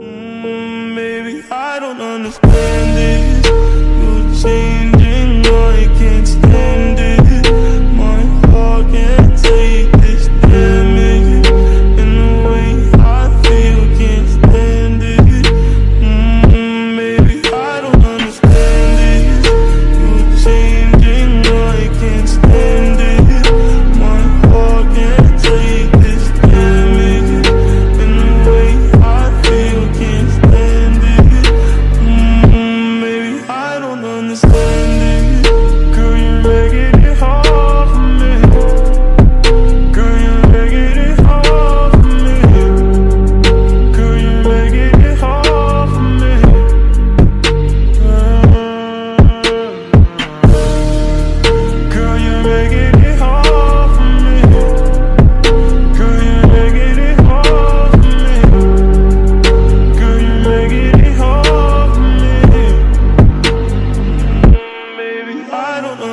Mm, maybe I don't understand it.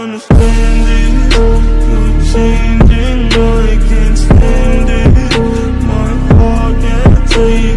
understand it You're changing, I can't stand it My heart can't take it.